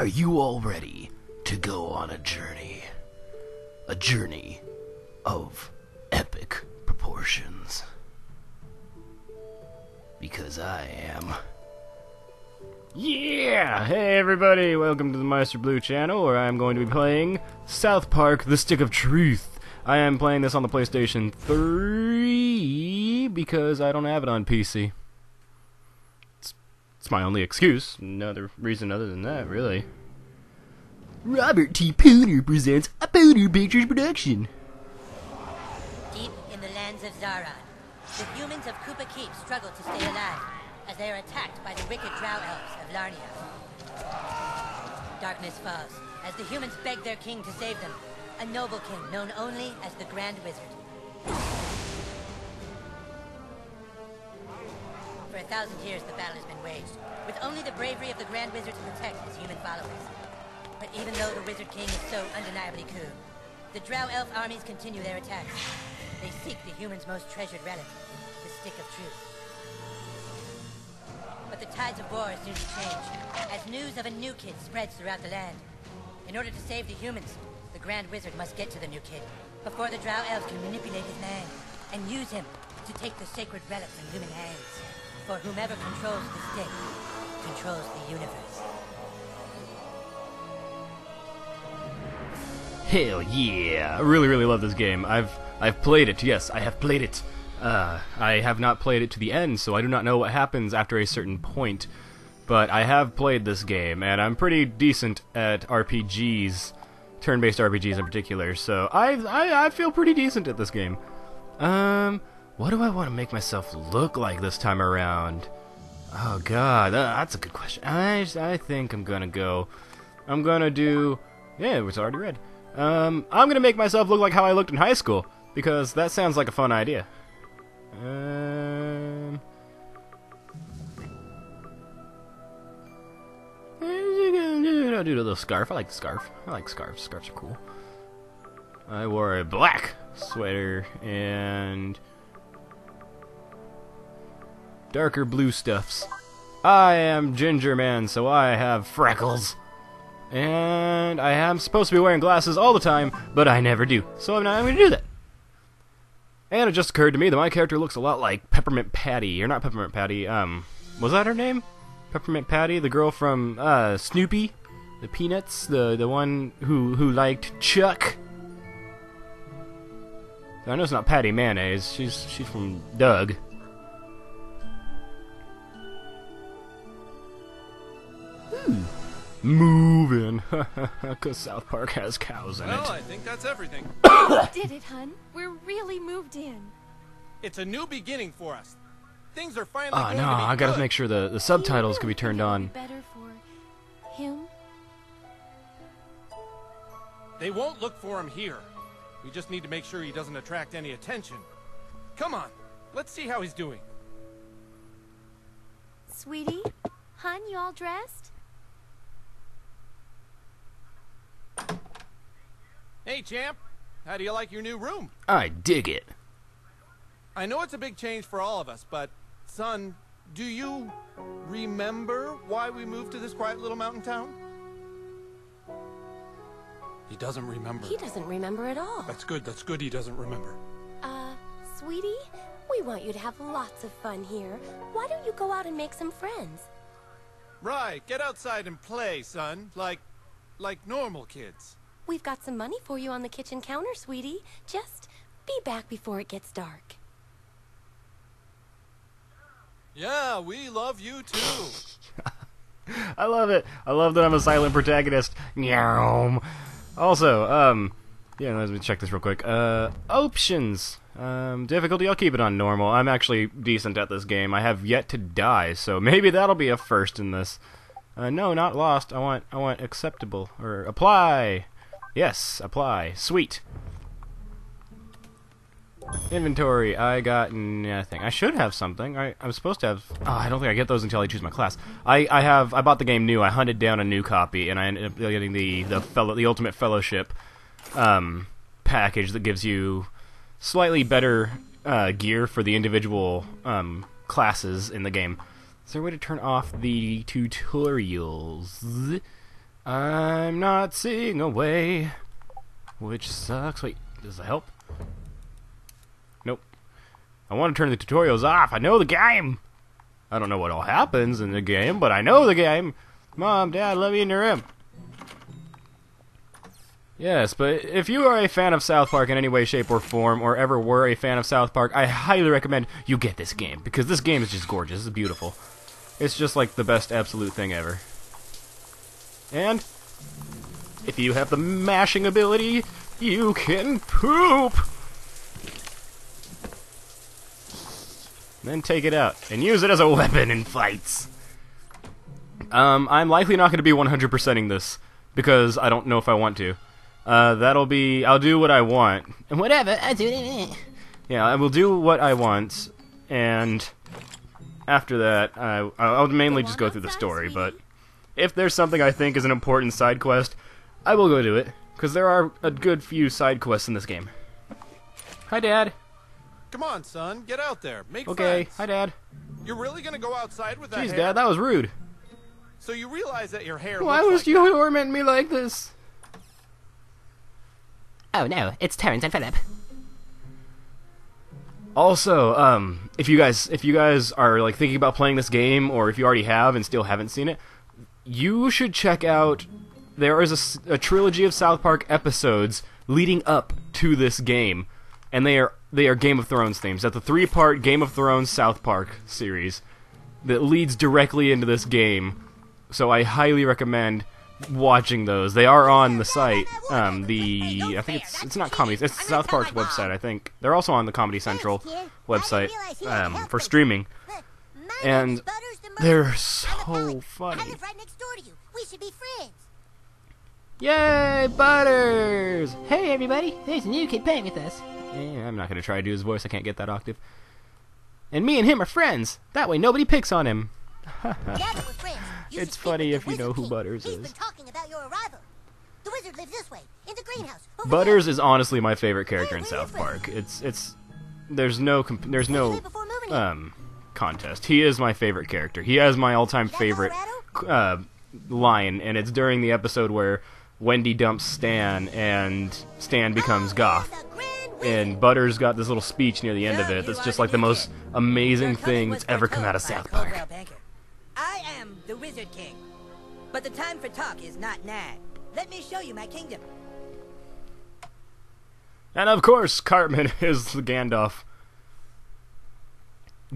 Are you all ready to go on a journey? A journey of epic proportions. Because I am. Yeah! Hey everybody, welcome to the Meister Bloo channel where I'm going to be playing South Park The Stick of Truth. I am playing this on the PlayStation 3 because I don't have it on PC. It's, it's my only excuse. No other reason other than that, really. Robert T. Pooter presents a Pooter Pictures production. Deep in the lands of Zaron, the humans of Kupa Keep struggle to stay alive as they are attacked by the wicked Drow Elves of Larnia. Darkness falls as the humans beg their king to save them, a noble king known only as the Grand Wizard. For a thousand years, the battle has been waged, with only the bravery of the Grand Wizard to protect his human followers. But even though the Wizard King is so undeniably cool, the Drow Elf armies continue their attacks. They seek the humans' most treasured relic, the Stick of Truth. But the tides of war soon to change, as news of a new kid spreads throughout the land. In order to save the humans, the Grand Wizard must get to the new kid before the Drow Elves can manipulate his mind and use him to take the sacred relic from human hands. For whomever controls the stick controls the universe. Hell yeah! I really, really love this game. I've I've played it. Yes, I have played it. Uh, I have not played it to the end, so I do not know what happens after a certain point. But I have played this game, and I'm pretty decent at RPGs, turn-based RPGs in particular. So I, I I feel pretty decent at this game. Um, what do I want to make myself look like this time around? Oh God, uh, that's a good question. I I think I'm gonna go. I'm gonna do. Yeah, it was already read. Um, I'm gonna make myself look like how I looked in high school because that sounds like a fun idea. Um. I'll do the scarf. I like the scarf. I like scarves. Scarves are cool. I wore a black sweater and darker blue stuffs. I am Ginger Man, so I have freckles. And I am supposed to be wearing glasses all the time, but I never do. So I'm not going to do that. And it just occurred to me that my character looks a lot like Peppermint Patty. Or not Peppermint Patty, um, was that her name? Peppermint Patty, the girl from, uh, Snoopy? The Peanuts? The, the one who, who liked Chuck? I know it's not Patty Mayonnaise. She's, she's from Doug. Moving. Because South Park has cows in it. Well, I think that's everything. did it, hun. We're really moved in. It's a new beginning for us. Things are finally Oh going no, to be I gotta good. make sure the, the subtitles can be turned on. Better for him. They won't look for him here. We just need to make sure he doesn't attract any attention. Come on, let's see how he's doing. Sweetie, hun, you all dressed? Hey, champ. How do you like your new room? I dig it. I know it's a big change for all of us, but, son, do you remember why we moved to this quiet little mountain town? He doesn't remember. He doesn't remember at all. That's good, that's good he doesn't remember. Uh, sweetie, we want you to have lots of fun here. Why don't you go out and make some friends? Right, get outside and play, son. Like, like normal kids. We've got some money for you on the kitchen counter, sweetie. Just be back before it gets dark. Yeah, we love you too. I love it. I love that I'm a silent protagonist. Meow. Also, um, yeah, let me check this real quick. Uh, options. Um, difficulty, I'll keep it on normal. I'm actually decent at this game. I have yet to die, so maybe that'll be a first in this. Uh, no, not lost. I want, I want acceptable or apply. Yes, apply. Sweet. Inventory, I got nothing. I should have something. I, I'm supposed to have. Oh, I don't think I get those until I choose my class. I, I have. I bought the game new. I hunted down a new copy, and I ended up getting the the fellow, the Ultimate Fellowship, um, package that gives you slightly better uh, gear for the individual um classes in the game. Is there a way to turn off the tutorials? I'm not seeing a way, which sucks. Wait, does that help? Nope. I want to turn the tutorials off. I know the game. I don't know what all happens in the game, but I know the game. Mom, Dad, let me in your room. Yes, but if you are a fan of South Park in any way, shape, or form, or ever were a fan of South Park, I highly recommend you get this game because this game is just gorgeous. It's beautiful. It's just like the best absolute thing ever. And if you have the mashing ability, you can poop. Then take it out and use it as a weapon in fights. Um, I'm likely not going to be 100%ing this because I don't know if I want to. Uh, that'll be. I'll do what I want. And whatever, I do it. Yeah, I will do what I want, and after that, I, I'll mainly just go through the story. But if there's something I think is an important side quest, I will go do it because there are a good few side quests in this game. Hi, Dad. Come on, son. Get out there. Make Okay. friends. Hi, Dad. You're really gonna go outside with that Jeez, hair? Dad, that was rude. So you realize that your hair Why looks was like you tormenting me like this? Oh no, it's Terrance and Phillip. Also, um, if you guys if you guys are like thinking about playing this game, or if you already have and still haven't seen it, you should check out. There is a trilogy of South Park episodes leading up to this game, and they are they are Game of Thrones themes. That's the three part Game of Thrones South Park series that leads directly into this game. So I highly recommend watching those. They are on the site. Um, the I think it's it's not comedy. It's South Park's website. I think they're also on the Comedy Central website um, for streaming. And they're so funny. right next door to you. We should be friends. Yay, Butters! Hey everybody, there's a new kid playing with us. Eh, I'm not gonna try to do his voice. I can't get that octave. And me and him are friends. That way nobody picks on him. Now that we're friends, you It's funny if you know who King. Butters He's is. been talking about your arrival. The wizard lives this way, in the greenhouse. over Butters there. is honestly my favorite character in Where are you South from? Park. It's it's there's no comp- there's no say before moving here? um contest. He is my favorite character. He has my all-time favorite uh, line, and it's during the episode where Wendy dumps Stan, and Stan becomes Oh, Goth. the Grand Wizard. And Butters got this little speech near the end of it that's just like the the most amazing thing that's ever come out of South Park. I am the Wizard King. But the time for talk is not now. Let me show you my kingdom. And of course, Cartman is the Gandalf.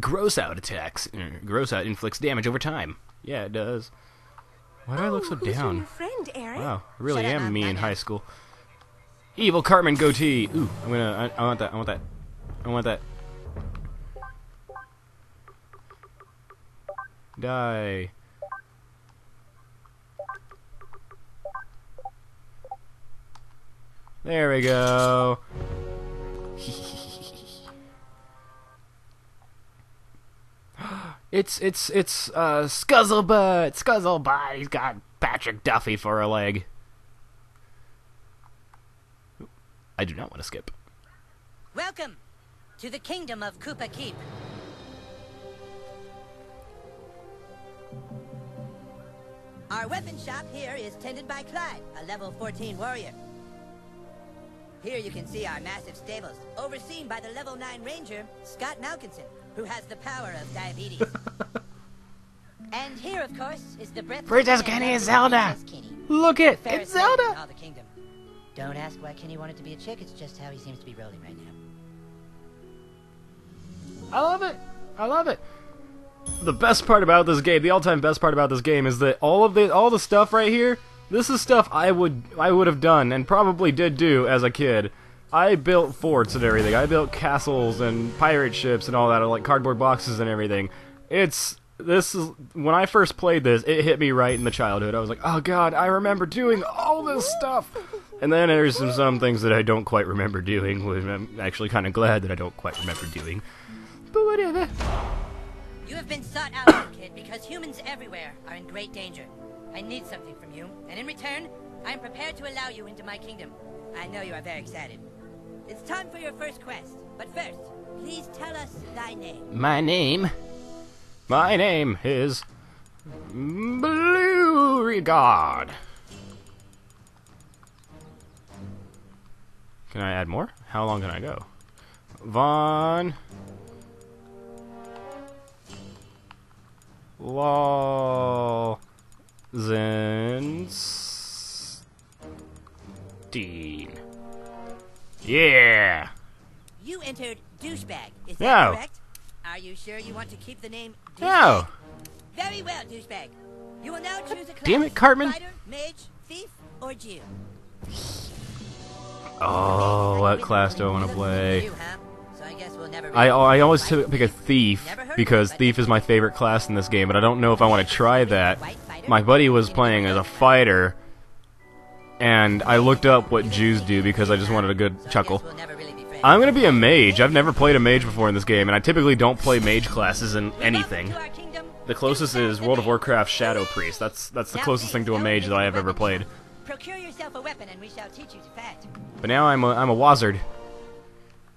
Gross out attacks. er, Gross out inflicts damage over time. Yeah, it does. Why do I look so Oh, who's your down? new friend, Eric? Wow, I really Shut am Mom. me in high school. Evil Cartman goatee. Ooh, I'm gonna. I, I want that. I want that. I want that. Die. There we go. It's it's it's uh Scuzzlebutt. Scuzzlebutt. He's got Patrick Duffy for a leg. I do not want to skip. Welcome to the kingdom of Kupa Keep. Our weapon shop here is tended by Clyde, a level 14 warrior. Here you can see our massive stables, overseen by the level 9 ranger, Scott Malkinson, who has the power of diabetes. and here, of course, is the breath. Princess Kenny is Zelda. Kenny. Look it, it's Zelda. all the kingdom. Don't ask why Kenny wanted to be a chick, it's just how he seems to be rolling right now. I love it. I love it. The best part about this game, the all-time best part about this game, is that all of the all the stuff right here. This is stuff I would I would have done and probably did do as a kid. I built forts and everything. I built castles and pirate ships and all that, like cardboard boxes and everything. It's this is when I first played this, it hit me right in the childhood. I was like, "Oh god, I remember doing all this stuff." And then there's some, some things that I don't quite remember doing, which I'm actually kind of glad that I don't quite remember doing. But whatever. You have been sought out, kid, because humans everywhere are in great danger. I need something from you, and in return, I am prepared to allow you into my kingdom. I know you are very excited. It's time for your first quest. But first, please tell us thy name. My name? My name is... Blue Regard. Can I add more? How long can I go? Von... Walzenstein. Yeah. You entered douchebag. Is that No. correct? Are you sure you want to keep the name douchebag? No. Very well, douchebag. You will now choose a class. Damn it, Cartman. Fighter, mage, thief, or Jew. Oh, what class do I want to play? suit you, huh? So I I, always pick a thief because thief is my favorite class in this game, but I don't know if I want to try that. My buddy was playing as a fighter, and I looked up what Jews do because I just wanted a good chuckle. guess we'll never really be friends. I'm gonna be a mage. I've never played a mage before in this game, and I typically don't play mage classes in anything. to our kingdom. The closest is World of Warcraft Shadow Priest. That's that's the closest thing to a mage that I have ever played. Procure yourself a weapon, and we shall teach you to fight. But now I'm a I'm a wazard.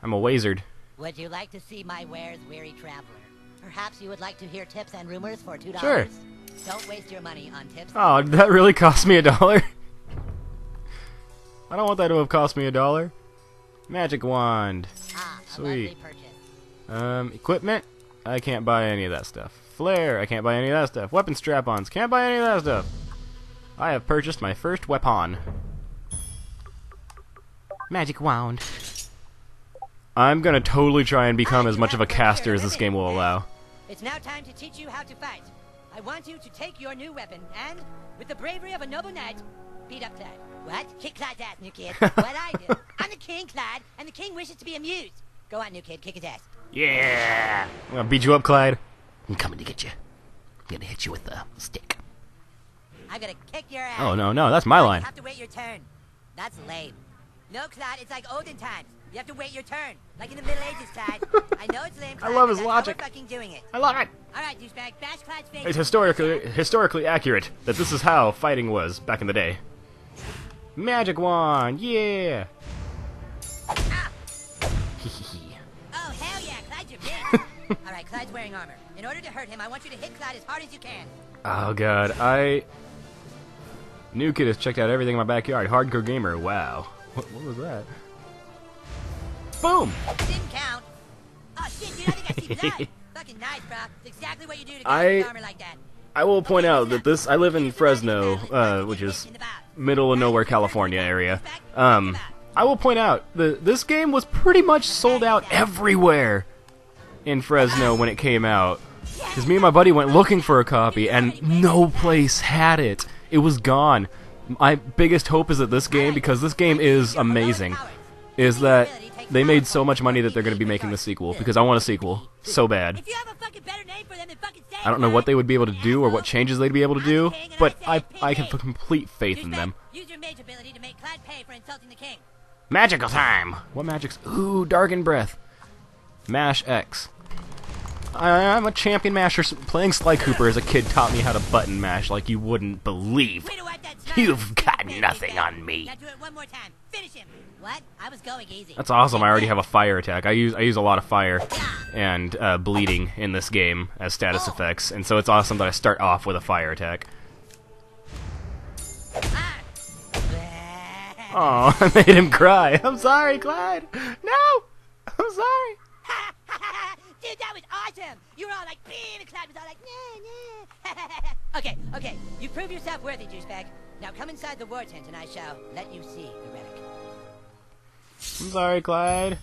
I'm a wazard. Would you like to see my wares, weary traveler? Perhaps you would like to hear tips and rumors for two dollars. Sure. Don't waste your money on tips. Oh, that really cost me a dollar? I don't want that to have cost me a dollar. Magic wand. Ah, Sweet. Um, equipment. I can't buy any of that stuff. Flare. I can't buy any of that stuff. Weapon strap-ons. Can't buy any of that stuff. I have purchased my first weapon. Magic wand. I'm gonna totally try and become as much of a caster as this game will allow. It's now time to teach you how to fight. I want you to take your new weapon and, with the bravery of a noble knight, beat up Clyde. What? Kick Clyde's ass, new kid. what I do? I'm the king, Clyde, and the king wishes to be amused. Go on, new kid, kick his ass. Yeah! I'm gonna beat you up, Clyde. I'm coming to get you. I'm gonna hit you with a stick. I'm gonna kick your ass. Oh, no, no, that's my line. You have to wait your turn. That's lame. No, Clyde, it's like olden times. You have to wait your turn, like in the Middle Ages, Clyde. I know it's lame, I love his logic. We're fucking doing it. I love it! All right, douchebag, bash Clyde's face. It's historically historically accurate that this is how fighting was back in the day. Magic wand, yeah. Oh, hell yeah, Clyde's your bitch. All right, Clyde's wearing armor. In order to hurt him, I want you to hit Clyde as hard as you can. oh god, I. New kid has checked out everything in my backyard. Hardcore gamer, wow. What, what was that? Boom! Didn't count. Oh shit, dude, I think I see blood. Fucking nice, bro. It's exactly what you do to get I- armor like that. I will point out that this I live in Fresno, uh, which is middle of nowhere, California area. Um, I will point out the this game was pretty much sold out everywhere in Fresno when it came out. Because me and my buddy went looking for a copy, and no place had it. It was gone. My biggest hope is that this game, because this game is amazing, is that they made so much money that they're going to be making the sequel. Because I want a sequel so bad. If you have a fucking better name for them, then fucking say I don't know what they would be able to do or what changes they'd be able to do, but I I have complete faith in them. Use your mage ability to make Clyde pay for insulting the king. Magical time. What magics? Ooh, Darken Breath. Mash X. I, I'm a champion masher. Playing Sly Cooper as a kid taught me how to button mash like you wouldn't believe. Way to wipe that smile You've got nothing on me. Now do it one more time. Finish him. What? I was going easy. That's awesome. I already have a fire attack. I use I use a lot of fire and uh, bleeding in this game as status effects, and so it's awesome that I start off with a fire attack. Oh, I made him cry. I'm sorry, Clyde. No, I'm sorry. Dude, that was awesome! You were all like, beam, and Clyde was all like, nah, nah. okay, okay, you prove yourself worthy, douchebag. Now come inside the war tent and I shall let you see the relic. I'm sorry, Clyde.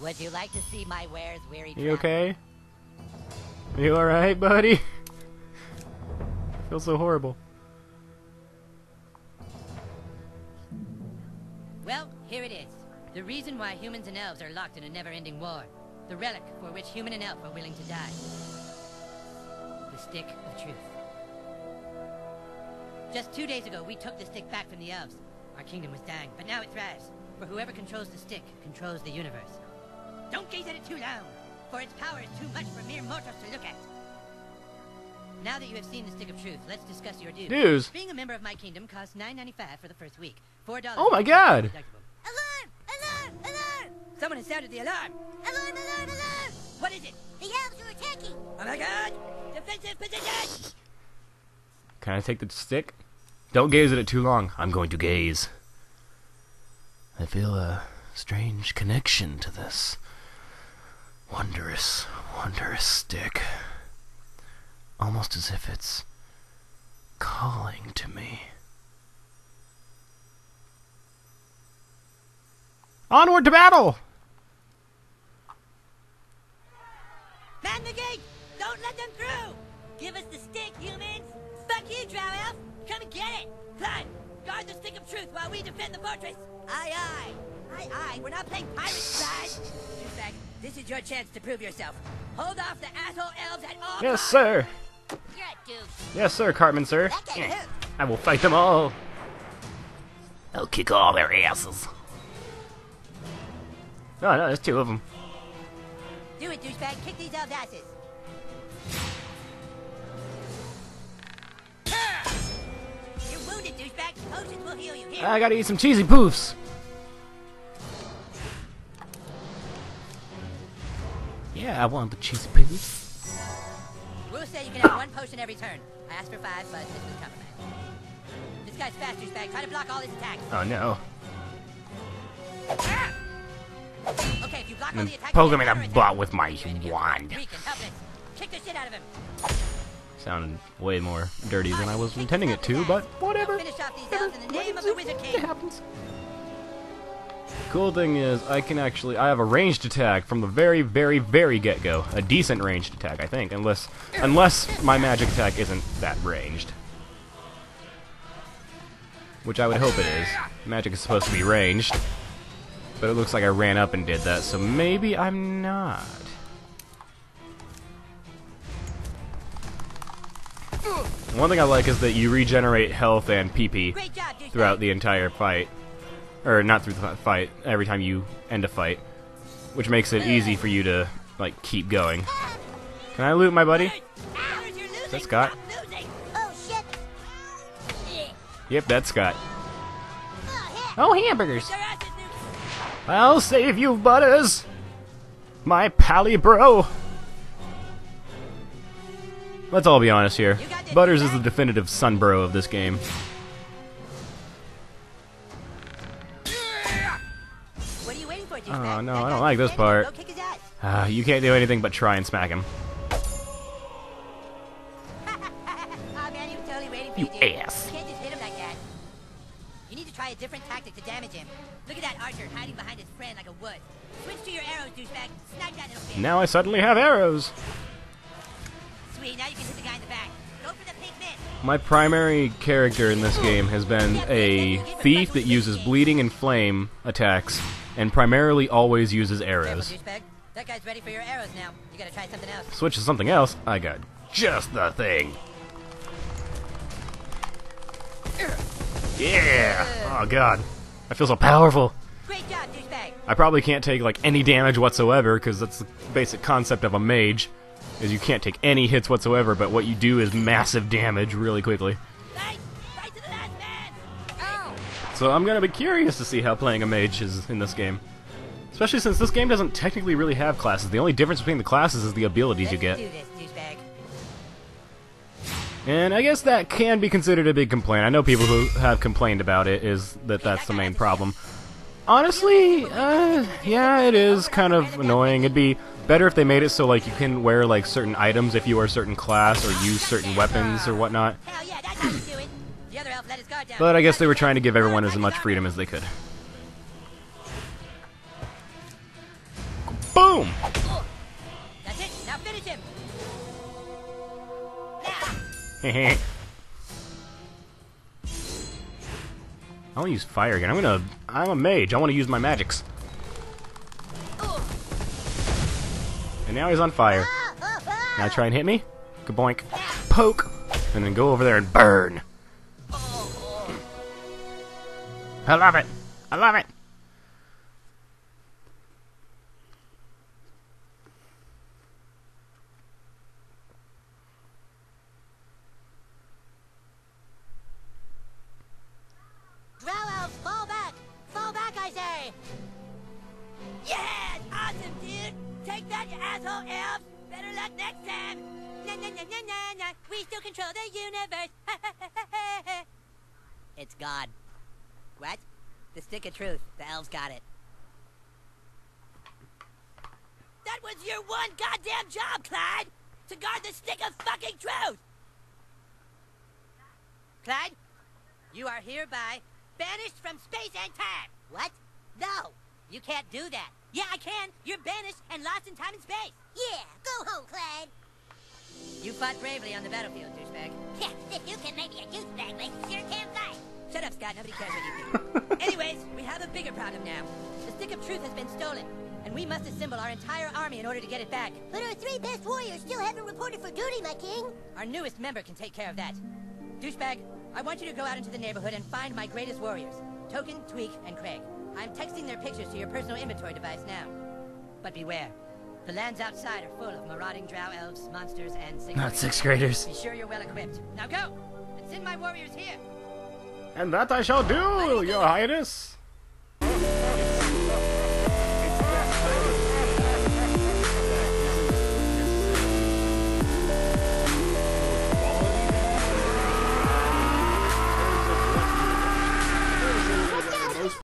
Would you like to see my wares, weary You okay? You alright, buddy? I feel so horrible. Well, here it is. The reason why humans and elves are locked in a never-ending war. The relic for which human and elf are willing to die. The Stick of Truth. Just two days ago, we took the stick back from the elves. Our kingdom was dying, but now it thrives. For whoever controls the stick controls the universe. Don't gaze at it too long, for its power is too much for mere mortals to look at. Now that you have seen the Stick of Truth, let's discuss your dues. Dues? Being a member of my kingdom costs nine ninety-five for the first week. Four dollars. Oh my God. Someone has sounded the alarm. Alarm, alarm, alarm! What is it? The elves are attacking! Oh my God! Defensive position! Can I take the stick? Don't gaze at it too long. I'm going to gaze. I feel a strange connection to this wondrous, wondrous stick. Almost as if it's calling to me. Onward to battle! Chance to prove yourself. Hold off the asshole elves at all Yes, sir. You're a douche. Yes, sir, Cartman, sir. That. I will fight them all. I'll kick all their asses. No, no, there's two of them. Do it, douchebag. Kick these elves' asses. Ah! You're wounded, douchebag. Potions will heal you. Here. I gotta eat some cheesy poofs. Yeah, I want the cheesy piggies. Rules say you can have one potion every turn. I asked for five, but this was a compromise. This guy's fast, douchebag. Try to block all his attacks. Oh no. Ah! Okay, if you block all the attacks, poke you him in the butt with my Weak and wand. helpless. Kick the shit out of him. Sounded way more dirty than I was intending it to, but whatever. Now finish off these elves in the name of the Wizard King. It happens. Cool thing is, I can actually, I have a ranged attack from the very, very, very get-go. A decent ranged attack, I think, unless, unless my magic attack isn't that ranged. Which I would hope it is. Magic is supposed to be ranged. But it looks like I ran up and did that, so maybe I'm not. One thing I like is that you regenerate health and PP throughout the entire fight. Or not through the fight, every time you end a fight. Which makes it easy for you to, like, keep going. Can I loot my buddy? Ours, that Scott? Oh Yep, that's Scott. Oh. Hamburgers! Their asses, Nuke. I'll save you, Butters! My pally bro! Let's all be honest here. Butters is the definitive sun bro of this game. Waiting for, douchebag? Oh, no, I don't like this part. Go kick his ass. Ah, you can't do anything but try and smack him. oh man, he was totally waiting for You you, ass. You can't just hit him like that. You need to try a different tactic to damage him. Look at that archer hiding behind his friend like a wood. Switch to your arrows, douchebag. Snipe that little bitch. Now I suddenly have arrows! Sweet, now you can hit the guy in the back. Go for the pink miss. My primary character in this game has been a thief that uses bleeding and flame attacks, and primarily always uses arrows. That guy's ready for your arrows now. You gotta try something else. Switch to something else, I got just the thing. Yeah! Oh god. I feel so powerful. Great job, douchebag. I probably can't take like any damage whatsoever because that's the basic concept of a mage is you can't take any hits whatsoever, but what you do is massive damage really quickly. So I'm gonna be curious to see how playing a mage is in this game. Especially since this game doesn't technically really have classes. The only difference between the classes is the abilities you get. do this, douchebag. And I guess that can be considered a big complaint. I know people who have complained about it is that that's the main problem. Honestly, uh, yeah, it is kind of annoying. It'd be better if they made it so like you can wear like certain items if you are a certain class or use certain weapons or whatnot. But I guess they were trying to give everyone as much freedom as they could. Boom! That's it. Now finish him. Now. I want to use fire again. I'm gonna. I'm a mage. I want to use my magics. And now he's on fire. Now try and hit me. Kaboink. Poke. And then go over there and burn. I love it. I love it. Fall back. Fall back, I say. Yeah, awesome, dude. Take that, you asshole elves. Better luck next time. Na na na na na na. We still control the universe. it's God. What? The stick of truth. The elves got it. That was your one goddamn job, Clyde! To guard the stick of fucking truth! Clyde, you are hereby banished from space and time. What? No, you can't do that. Yeah, I can. You're banished and lost in time and space. Yeah, go home, Clyde. You fought bravely on the battlefield, douchebag. Yeah, if you can make me a douchebag, like sure can fight. Shut up, Scott. Nobody cares what you think. Anyways, we have a bigger problem now. The Stick of Truth has been stolen, and we must assemble our entire army in order to get it back. But our three best warriors still haven't reported for duty, my king. Our newest member can take care of that. Douchebag, I want you to go out into the neighborhood and find my greatest warriors. Token, Tweek, and Craig. I'm texting their pictures to your personal inventory device now. But beware. The lands outside are full of marauding drow elves, monsters, and sixth Not sixth graders. Be sure you're well equipped. Now go! And send my warriors here! And that I shall do, your highness!